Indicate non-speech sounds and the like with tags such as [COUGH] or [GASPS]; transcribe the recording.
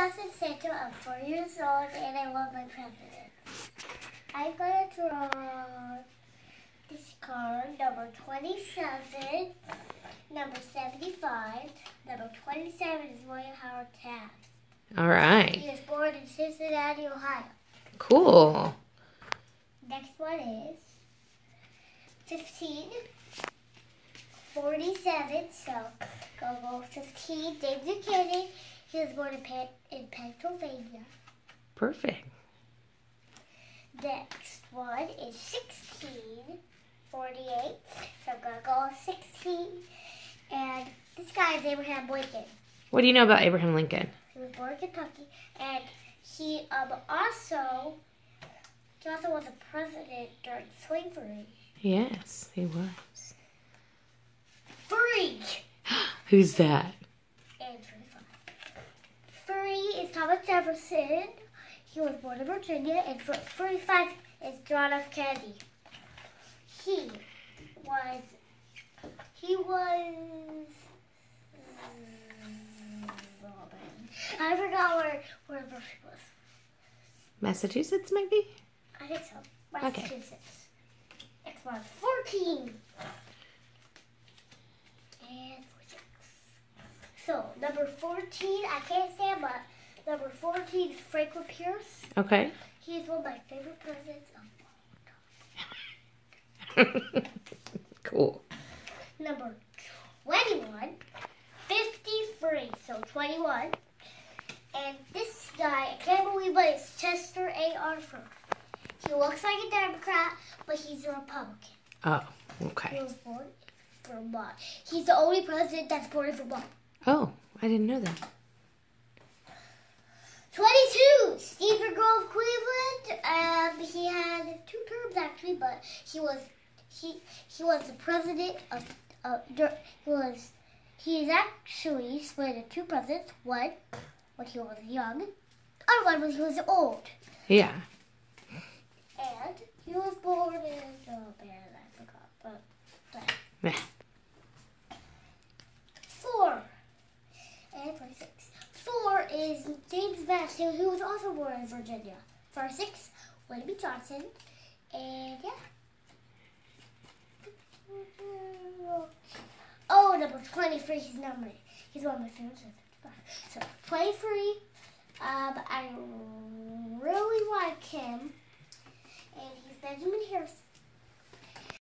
Justin Szanto. I'm four years old and I love my president. I'm going to draw this card, number 27, number 75. Number 27 is William Howard Taft. All right. He was born in Cincinnati, Ohio. Cool. Next one is 15, 47. So go go 15. Dave Buchanan. He was born in, Pen- in Pennsylvania. Perfect. Next one is 1648 So I'm going to go 16. And this guy is Abraham Lincoln. What do you know about Abraham Lincoln? He was born in Kentucky. And he um, also, he also was a president during slavery. Yes, he was. Three. [GASPS] Who's that? and 25. Three is Thomas Jefferson. He was born in Virginia. And for 45 is John F. Kennedy. He was, he was. I forgot where, where the birth was. Massachusetts, maybe? I think so. Okay. Massachusetts. Next one, 14. And 46. So, number 14, I can't say but number 14 is Franklin Pierce. Okay. He's one of my favorite presidents of [LAUGHS] cool. Number 21, 53. So, 21. And this guy, I can't believe it, it's Chester A. Arthur. He looks like a Democrat, but he's a Republican. Oh, okay. He was born in Vermont. He's the only president that's born in Vermont. Oh, I didn't know that. 22, Stephen Grover Cleveland. Um, he had two terms actually, but he was he he was the president of uh, he was he is actually split into two presidents. One when he was young, other one when he was old. Yeah. And he was born in oh man, I forgot, but but Meh. Four. And 26. Four is James Madison, who was also born in Virginia. For six, William Johnson. And yeah. Oh, number 23, he's number. He's one of my favorites. So 23, um, I really like him. And he's Benjamin Harrison.